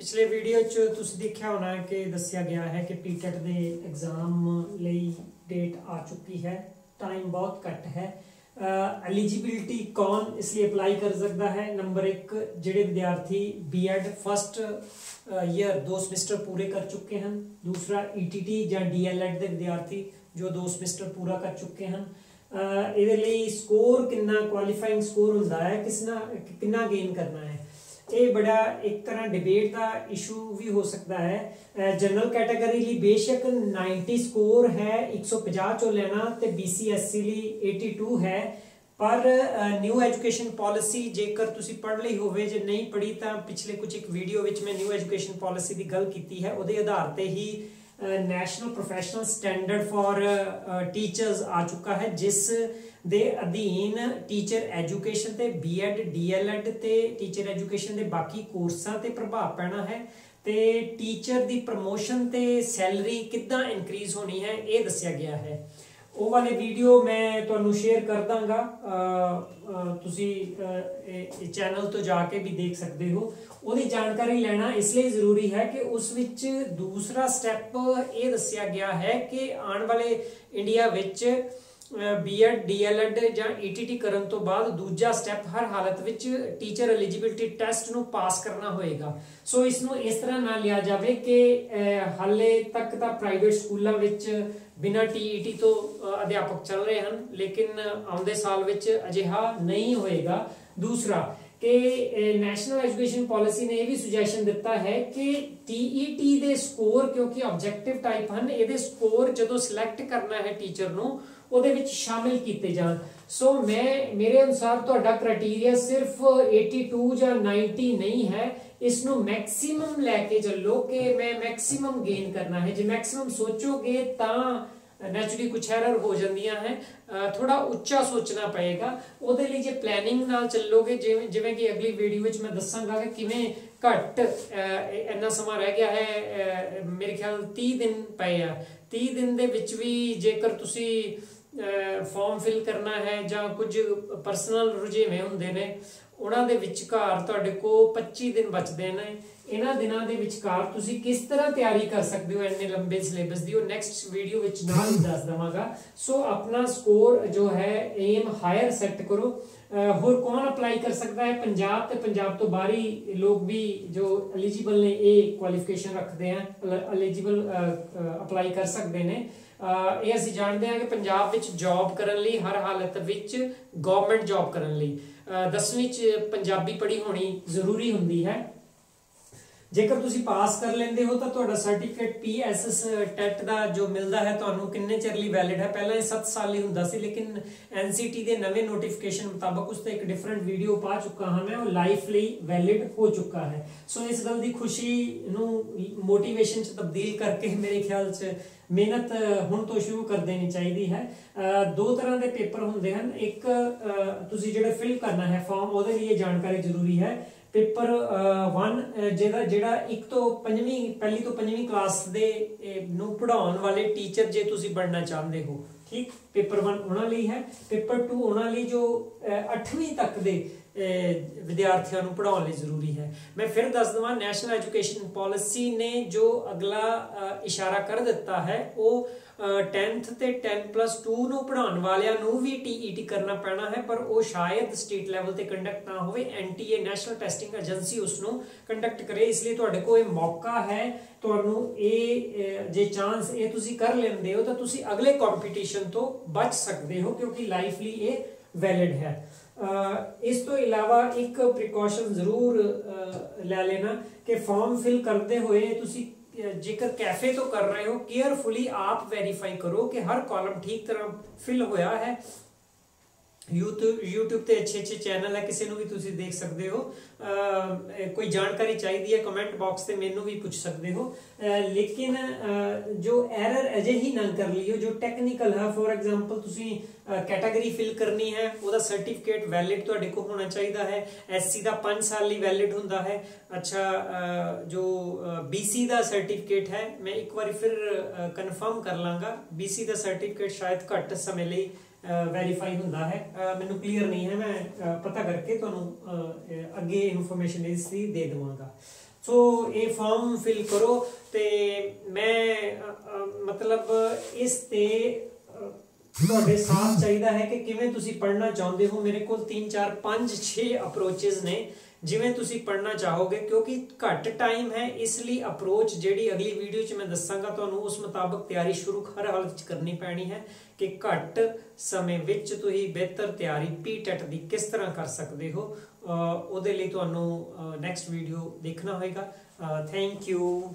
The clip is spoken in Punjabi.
ਪਿਛਲੇ ਵੀਡੀਓ 'ਚ ਤੁਸੀਂ ਦੇਖਿਆ ਹੋਣਾ ਕਿ ਦੱਸਿਆ ਗਿਆ ਹੈ ਕਿ ਪੀਟੈਟ ਦੇ ਐਗਜ਼ਾਮ ਲਈ ਡੇਟ ਆ ਚੁੱਕੀ ਹੈ ਟਾਈਮ ਬਹੁਤ ਘੱਟ ਹੈ। ਐਲੀਜੀਬਿਲਟੀ ਕੌਣ ਇਸ ਲਈ ਅਪਲਾਈ ਕਰ ਸਕਦਾ ਹੈ? ਨੰਬਰ 1 ਜਿਹੜੇ ਵਿਦਿਆਰਥੀ ਬੀਐਡ ਫਸਟ ਈਅਰ ਦੋ ਸਮੈਸਟਰ ਪੂਰੇ ਕਰ ਚੁੱਕੇ ਹਨ। ਦੂਸਰਾ ਈਟੀਟੀ ਜਾਂ ਡੀਐਲਐਡ ਦੇ ਵਿਦਿਆਰਥੀ ਜੋ ਦੋ ਸਮੈਸਟਰ ਪੂਰਾ ਕਰ ਚੁੱਕੇ ਹਨ। ਇਹਦੇ ਲਈ ਸਕੋਰ ਕਿੰਨਾ ਕੁਆਲੀਫਾਈਂਗ ਸਕੋਰ ਹੁੰਦਾ ਹੈ ਕਿਸਨਾ ਕਿੰਨਾ ਗੇਨ ਕਰਨਾ ਹੈ? ਇਹ ਬੜਾ ਇੱਕ ਤਰ੍ਹਾਂ ਡਿਬੇਟ ਦਾ ਇਸ਼ੂ ਵੀ ਹੋ ਸਕਦਾ ਹੈ। ਜਨਰਲ ਕੈਟਾਗਰੀ ਲਈ ਬੇਸ਼ੱਕ 90 ਸਕੋਰ ਹੈ 150 ਚੋਂ ਲੈਣਾ ਤੇ BCSC ਲਈ 82 ਹੈ। ਪਰ ਨਿਊ ਐਜੂਕੇਸ਼ਨ ਪਾਲਿਸੀ ਜੇਕਰ ਤੁਸੀਂ ਪੜ੍ਹ ਲਈ ਹੋਵੇ, ਜੇ ਨਹੀਂ ਪੜ੍ਹੀ ਤਾਂ ਪਿਛਲੇ ਕੁਝ ਇੱਕ ਵੀਡੀਓ ਵਿੱਚ ਮੈਂ ਨਿਊ ਐਜੂਕੇਸ਼ਨ ਪਾਲਿਸੀ ਦੀ ਗੱਲ ਕੀਤੀ ਹੈ, ਉਹਦੇ ਆਧਾਰ ਤੇ ਹੀ national professional standard for teachers ਆ ਚੁੱਕਾ ਹੈ, ਜਿਸ ਦੇ ਅਧੀਨ ਟੀਚਰ ਐਜੂਕੇਸ਼ਨ ਤੇ ਬੀਐਡ ਡੀਐਲਐਡ ਤੇ ਟੀਚਰ ਐਜੂਕੇਸ਼ਨ ਦੇ ਬਾਕੀ ਕੋਰਸਾਂ ਤੇ ਪ੍ਰਭਾਵ ਪੈਣਾ ਹੈ। ਤੇ ਟੀਚਰ ਦੀ ਪ੍ਰਮੋਸ਼ਨ ਤੇ ਸੈਲਰੀ ਕਿੱਦਾਂ ਇਨਕਰੀਜ਼ ਹੋਣੀ ਹੈ, ਇਹ ਦੱਸਿਆ ਗਿਆ ਹੈ। ਉਹ ਵਾਲੇ ਵੀਡੀਓ ਮੈਂ ਤੁਹਾਨੂੰ ਸ਼ੇਅਰ ਕਰ ਦਾਂਗਾ। ਤੁਸੀਂ ਚੈਨਲ ਤੋਂ ਜਾ ਕੇ ਵੀ ਦੇਖ ਸਕਦੇ ਹੋ। ਉਹਦੀ ਜਾਣਕਾਰੀ ਲੈਣਾ ਇਸ ਲਈ ਜ਼ਰੂਰੀ ਹੈ ਕਿ ਉਸ ਵਿੱਚ ਦੂਸਰਾ ਸਟੈਪ ਇਹ ਦੱਸਿਆ ਗਿਆ ਹੈ ਕਿ ਆਉਣ ਵਾਲੇ ਇੰਡੀਆ ਵਿੱਚ ਬੀਐਡ ਡੀਐਲਐਡ ਜਾਂ ਈਟੀਟੀ ਕਰਨ ਤੋਂ ਬਾਅਦ ਦੂਜਾ ਸਟੈਪ ਹਰ ਹਾਲਤ ਵਿੱਚ ਟੀਚਰ ਐਲੀਜੀਬਿਲਟੀ ਟੈਸਟ ਨੂੰ ਪਾਸ ਕਰਨਾ ਹੋਏਗਾ। ਸੋ ਇਸ ਨੂੰ ਇਸ ਤਰ੍ਹਾਂ ਨਾ ਲਿਆ ਜਾਵੇ ਕਿ ਹਾਲੇ ਤੱਕ ਤਾਂ ਪ੍ਰਾਈਵੇਟ ਸਕੂਲਾਂ ਵਿੱਚ ਬਿਨਾਂ ਟੀਈਟੀ ਤੋਂ ਅਧਿਆਪਕ ਚੱਲ ਰਹੇ ਹਨ, ਲੇਕਿਨ ਆਉਂਦੇ ਸਾਲ ਵਿੱਚ ਅਜਿਹਾ ਨਹੀਂ ਹੋਏਗਾ। ਦੂਸਰਾ, ਕਿ ਨੈਸ਼ਨਲ ਐਜੂਕੇਸ਼ਨ ਪਾਲਿਸੀ ਨੇ ਇਹ ਵੀ ਸੁਜੈਸ਼ਨ ਦਿੱਤਾ ਹੈ ਕਿ ਟੀਈਟੀ ਦੇ ਸਕੋਰ ਕਿਉਂਕਿ ਆਬਜੈਕਟਿਵ ਟਾਈਪ ਹਨ, ਇਹਦੇ ਸਕੋਰ ਜਦੋਂ ਸਿਲੈਕਟ ਕਰਨਾ ਹੈ ਟੀਚਰ ਨੂੰ ਉਹਦੇ ਵਿੱਚ ਸ਼ਾਮਿਲ ਕੀਤੇ ਜਾਣ। ਸੋ ਮੈਂ, ਮੇਰੇ ਅਨੁਸਾਰ ਤੁਹਾਡਾ ਕ੍ਰਾਈਟੇਰੀਆ ਸਿਰਫ 82 ਜਾਂ 90 ਨਹੀਂ ਹੈ। ਇਸ ਨੂੰ ਮੈਕਸਿਮਮ ਲੈ ਕੇ ਚੱਲੋ ਕਿ ਮੈਂ ਮੈਕਸਿਮਮ ਗੇਨ ਕਰਨਾ ਹੈ। ਜੇ ਮੈਕਸਿਮਮ ਸੋਚੋਗੇ ਤਾਂ ਨੈਚੁਰਲੀ ਕੁਝ ਐਰਰ ਹੋ ਜਾਂਦੀਆਂ ਹੈ। ਥੋੜਾ ਉੱਚਾ ਸੋਚਣਾ ਪਏਗਾ। ਉਹਦੇ ਲਈ ਜੇ ਪਲੈਨਿੰਗ ਨਾਲ ਚੱਲੋਗੇ, ਜਿਵੇਂ ਜਿਵੇਂ ਕਿ ਅਗਲੀ ਵੀਡੀਓ ਵਿੱਚ ਮੈਂ ਦੱਸਾਂਗਾ ਕਿ ਕਿਵੇਂ ਘੱਟ ਇੰਨਾ ਸਮਾਂ ਰਹਿ ਗਿਆ ਹੈ ਮੇਰੇ ਖਿਆਲ 30 ਦਿਨ ਪਏ ਆ। 30 ਦਿਨ ਦੇ ਵਿੱਚ ਵੀ ਜੇਕਰ ਤੁਸੀਂ ਫਾਰਮ ਫਿਲ ਕਰਨਾ ਹੈ ਜਾਂ ਕੁਝ ਪਰਸਨਲ ਰੁਝੇਵੇਂ ਹੁੰਦੇ ਨੇ ਉਹਨਾਂ ਦੇ ਵਿਚਕਾਰ ਤੁਹਾਡੇ ਕੋਲ 25 ਦਿਨ ਬਚਦੇ ਨੇ। ਇਹਨਾਂ ਦਿਨਾਂ ਦੇ ਵਿਚਕਾਰ ਤੁਸੀਂ ਕਿਸ ਤਰ੍ਹਾਂ ਤਿਆਰੀ ਕਰ ਸਕਦੇ ਹੋ ਇੰਨੇ ਲੰਬੇ ਸਿਲੇਬਸ ਦੀ? ਉਹ ਨੈਕਸਟ ਵੀਡੀਓ ਵਿੱਚ ਨਾਲ ਦੱਸ ਦਵਾਂਗਾ। ਸੋ ਆਪਣਾ ਸਕੋਰ ਜੋ ਹੈ ਏਮ ਹਾਇਰ ਸੈੱਟ ਕਰੋ। ਹੋਰ ਕੌਣ ਅਪਲਾਈ ਕਰ ਸਕਦਾ ਹੈ? ਪੰਜਾਬ ਤੇ ਪੰਜਾਬ ਤੋਂ ਬਾਹਰੀ ਲੋਕ ਵੀ ਜੋ ਐਲੀਜੀਬਲ ਨੇ, ਇਹ ਕੁਆਲੀਫਿਕੇਸ਼ਨ ਰੱਖਦੇ ਆ। ਐਲੀਜੀਬਲ ਅਪਲਾਈ ਕਰ ਸਕਦੇ ਨੇ। ਇਹ ਅਸੀਂ ਜਾਣਦੇ ਹਾਂ ਕਿ ਪੰਜਾਬ ਵਿੱਚ ਜੌਬ ਕਰਨ ਲਈ, ਹਰ ਹਾਲਤ ਵਿੱਚ ਗਵਰਨਮੈਂਟ ਜੌਬ ਕਰਨ ਲਈ। 10ਵੀਂ ਚ ਪੰਜਾਬੀ ਪੜ੍ਹੀ ਹੋਣੀ ਜ਼ਰੂਰੀ ਹੁੰਦੀ ਹੈ। ਜੇਕਰ ਤੁਸੀਂ ਪਾਸ ਕਰ ਲੈਂਦੇ ਹੋ ਤਾਂ ਤੁਹਾਡਾ ਸਰਟੀਫਿਕੇਟ ਪੀਐਸਐਸ ਟੈਟ ਦਾ ਜੋ ਮਿਲਦਾ ਹੈ ਤੁਹਾਨੂੰ ਕਿੰਨੇ ਚਿਰ ਲਈ ਵੈਲਿਡ ਹੈ? ਪਹਿਲਾਂ ਇਹ 7 ਸਾਲ ਲਈ ਹੁੰਦਾ ਸੀ, ਲੇਕਿਨ ਐਨਸੀਟੀ ਦੇ ਨਵੇਂ ਨੋਟੀਫਿਕੇਸ਼ਨ ਮੁਤਾਬਕ ਉਸ ਤੇ ਇੱਕ ਡਿਫਰੈਂਟ ਵੀਡੀਓ ਪਾ ਚੁੱਕਾ ਹਾਂ ਮੈਂ, ਉਹ ਲਾਈਫ ਲਈ ਵੈਲਿਡ ਹੋ ਚੁੱਕਾ ਹੈ। ਸੋ ਇਸ ਗੱਲ ਦੀ ਖੁਸ਼ੀ ਨੂੰ ਮੋਟੀਵੇਸ਼ਨ ਚ ਤਬਦੀਲ ਕਰਕੇ ਮੇਰੇ ਖਿਆਲ ਚ ਮਿਹਨਤ ਹੁਣ ਤੋਂ ਸ਼ੁਰੂ ਕਰ ਦੇਣੀ ਚਾਹੀਦੀ ਹੈ। ਦੋ ਤਰ੍ਹਾਂ ਦੇ ਪੇਪਰ ਹੁੰਦੇ ਹਨ। ਇੱਕ ਤੁਸੀਂ ਜਿਹੜਾ ਫਿਲ ਕਰਨਾ ਹੈ ਫਾਰਮ ਉਹਦੇ ਲਈ ਇਹ ਜਾਣਕਾਰੀ ਜ਼ਰੂਰੀ ਹੈ। ਪੇਪਰ 1 ਜਿਹੜਾ ਜਿਹੜਾ 1 ਤੋਂ 5ਵੀਂ ਪਹਿਲੀ ਤੋਂ 5ਵੀਂ ਕਲਾਸ ਦੇ ਨੂੰ ਪੜਾਉਣ ਵਾਲੇ ਟੀਚਰ ਜੇ ਤੁਸੀਂ ਬਣਨਾ ਚਾਹੁੰਦੇ ਹੋ, ਠੀਕ? ਪੇਪਰ 1 ਉਹਨਾਂ ਲਈ ਹੈ, ਪੇਪਰ 2 ਉਹਨਾਂ ਲਈ ਜੋ 8ਵੀਂ ਤੱਕ ਦੇ ਵਿਦਿਆਰਥੀਆਂ ਨੂੰ ਪੜਾਉਣ ਲਈ ਜ਼ਰੂਰੀ ਹੈ। ਮੈਂ ਫਿਰ ਦੱਸ ਦਵਾਂ ਨੈਸ਼ਨਲ ਐਜੂਕੇਸ਼ਨ ਪਾਲਿਸੀ ਨੇ ਜੋ ਅਗਲਾ ਇਸ਼ਾਰਾ ਕਰ ਦਿੱਤਾ ਹੈ, ਉਹ 10th ਤੇ 10+2 ਨੂੰ ਪੜਾਉਣ ਵਾਲਿਆਂ ਨੂੰ ਵੀ ਟੀਈਟੀ ਕਰਨਾ ਪੈਣਾ ਹੈ, ਪਰ ਉਹ ਸ਼ਾਇਦ ਸਟੇਟ ਲੈਵਲ ਤੇ ਕੰਡਕਟ ਨਾ ਹੋਵੇ। ਐਨਟੀਏ ਨੈਸ਼ਨਲ ਟੈਸਟਿੰਗ ਏਜੰਸੀ ਉਸ ਨੂੰ ਕੰਡਕਟ ਕਰੇ, ਇਸ ਲਈ ਤੁਹਾਡੇ ਕੋਲ ਇਹ ਮੌਕਾ ਹੈ। ਤੁਹਾਨੂੰ ਇਹ ਜੇ ਚਾਂਸ ਇਹ ਤੁਸੀਂ ਕਰ ਲੈਂਦੇ ਹੋ, ਤਾਂ ਤੁਸੀਂ ਅਗਲੇ ਕੰਪੀਟੀਸ਼ਨ ਤੋਂ ਬਚ ਸਕਦੇ ਹੋ, ਕਿਉਂਕਿ ਲਾਈਫ ਲਈ ਇਹ ਵੈਲਿਡ ਹੈ। ਇਸ ਤੋਂ ਇਲਾਵਾ ਇੱਕ ਪ੍ਰੀਕਾਸ਼ਨ ਜ਼ਰੂਰ ਲੈ ਲੈਣਾ ਕਿ ਫਾਰਮ ਫਿਲ ਕਰਦੇ ਹੋਏ ਤੁਸੀਂ ਜੇਕਰ ਕੈਫੇ ਤੋਂ ਕਰ ਰਹੇ ਹੋ ਕੇਅਰਫੁਲੀ ਆਪ ਵੈਰੀਫਾਈ ਕਰੋ ਕਿ ਹਰ ਕਾਲਮ ਠੀਕ ਤਰ੍ਹਾਂ ਫਿਲ ਹੋਇਆ ਹੈ। YouTube YouTube ਤੇ ਅੱਛੇ ਅੱਛੇ ਚੈਨਲ ਹੈ, ਕਿਸੇ ਨੂੰ ਵੀ ਤੁਸੀਂ ਦੇਖ ਸਕਦੇ ਹੋ। ਕੋਈ ਜਾਣਕਾਰੀ ਚਾਹੀਦੀ ਹੈ ਕਮੈਂਟ ਬਾਕਸ ਤੇ ਮੈਨੂੰ ਵੀ ਪੁੱਛ ਸਕਦੇ ਹੋ। ਲੇਕਿਨ ਜੋ ਐਰਰ ਅਜੇ ਹੀ ਨਾ ਕਰ ਲਿਓ ਜੋ ਟੈਕਨੀਕਲ ਹੈ ਫੋਰ ਐਗਜ਼ਾਮਪਲ ਤੁਸੀਂ ਕੈਟਾਗਰੀ ਫਿਲ ਕਰਨੀ ਹੈ, ਉਹਦਾ ਸਰਟੀਫਿਕੇਟ ਵੈਲਿਡ ਤੁਹਾਡੇ ਕੋਲ ਹੋਣਾ ਚਾਹੀਦਾ ਹੈ। ਐਸਸੀ ਦਾ 5 ਸਾਲ ਲਈ ਵੈਲਿਡ ਹੁੰਦਾ ਹੈ। ਅੱਛਾ ਜੋ ਬੀਸੀ ਦਾ ਸਰਟੀਫਿਕੇਟ ਹੈ, ਮੈਂ ਇੱਕ ਵਾਰੀ ਫਿਰ ਕਨਫਰਮ ਕਰ ਲਾਂਗਾ। ਬੀਸੀ ਦਾ ਸਰਟੀਫਿਕੇਟ ਸ਼ਾਇਦ ਘੱਟ ਸਮੇਂ ਲਈ ਵੈਰੀਫਾਈ ਹੁੰਦਾ ਹੈ। ਮੈਨੂੰ ਕਲੀਅਰ ਨਹੀਂ ਹੈ, ਮੈਂ ਪਤਾ ਕਰਕੇ ਤੁਹਾਨੂੰ ਅੱਗੇ ਇਨਫੋਰਮੇਸ਼ਨ ਇਸ ਦੀ ਦੇ ਦੇਵਾਂਗਾ। ਸੋ ਇਹ ਫਾਰਮ ਫਿਲ ਕਰੋ ਤੇ ਮੈਂ ਮਤਲਬ ਇਸ ਤੇ ਤੁਹਾਡੇ ਸਾਥ ਚਾਹੀਦਾ ਹੈ ਕਿ ਕਿਵੇਂ ਤੁਸੀਂ ਪੜ੍ਹਨਾ ਚਾਹੁੰਦੇ ਹੋ। ਮੇਰੇ ਕੋਲ 3 4 5 6 ਅਪਰੋਚਸ ਨੇ। ਜਿਵੇਂ ਤੁਸੀਂ ਪੜ੍ਹਨਾ ਚਾਹੋਗੇ, ਕਿਉਂਕਿ ਘੱਟ ਟਾਈਮ ਹੈ, ਇਸ ਲਈ ਅਪਰੋਚ ਜਿਹੜੀ ਅਗਲੀ ਵੀਡੀਓ 'ਚ ਮੈਂ ਦੱਸਾਂਗਾ ਤੁਹਾਨੂੰ, ਉਸ ਮੁਤਾਬਕ ਤਿਆਰੀ ਸ਼ੁਰੂ ਹਰ ਹਾਲਤ 'ਚ ਕਰਨੀ ਪੈਣੀ ਹੈ ਕਿ ਘੱਟ ਸਮੇਂ ਵਿੱਚ ਤੁਸੀਂ ਬਿਹਤਰ ਤਿਆਰੀ ਪੀਟੈਟ ਦੀ ਕਿਸ ਤਰ੍ਹਾਂ ਕਰ ਸਕਦੇ ਹੋ। ਉਹਦੇ ਲਈ ਤੁਹਾਨੂੰ ਨੈਕਸਟ ਵੀਡੀਓ ਦੇਖਣਾ ਹੋਏਗਾ। Thank you